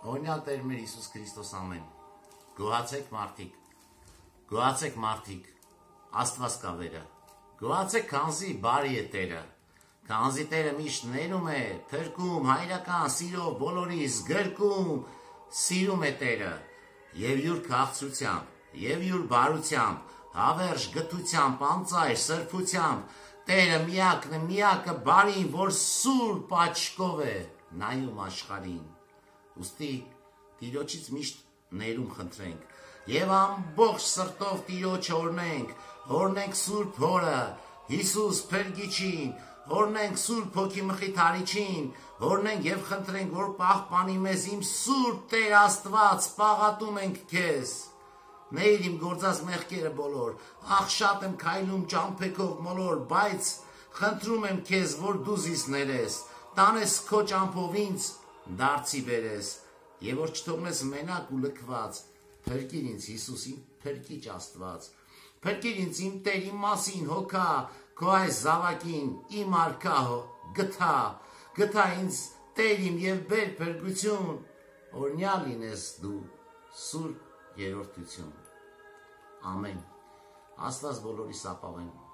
Օրինալ Տեր մեր Հիսուս Քրիստոս ամեն։ Գոհացեք մարդիկ։ Գոհացեք մարդիկ։ Աստված կա վերը։ Գոհացեք քանզի բարի է Տերը։ Քանզի Տերը միշտ ներում է, փրկում, հայրական սիրով բոլորիս գրկում, սիրում է Տերը եւ յուր քաղցրությամբ, եւ յուր բարությամբ, հավերժ գթությամբ, անծայր սրբությամբ, Տերը միակն է, միակը բարին, որ սուրբ աչքով է նայում աշխարհին։ Ոստի Տիրոջից միշտ ներում խնդրենք եւ ամբողջ սրտով Տիրոջ օրնենք, օրնենք Սուրբ Հորը, Հիսուս Փրկիչին, օրնենք Սուրբ Հոգի Մխիթարիչին, օրնենք եւ խնդրենք, որ պահպանի մեզ իմ Սուրբ Տեր Աստված, պաղատում ենք քեզ։ Ներ իմ գործած մեղքերը բոլոր, ախ շատ եմ քայլում ճամփեքով մոլոր, բայց խնդրում եմ քեզ, որ դու զիս ներես, տանես քո ճամփով ինձ դարձի բերես, եւ որ չթողնես մենակ ու լքված, փրկիր ինձ Հիսուսին, փրկիչ Աստված։ Փրկիր ինձ իմ Տեր իմ մասին հոգա, քո այս զավակին, իմ արքա գթա, գթա ինձ Տեր իմ եւ բեր փրկություն, օրնյալ լինես դու, սուրբ երրորդություն։ Ամեն։ Աստված բոլորիս ապավեն։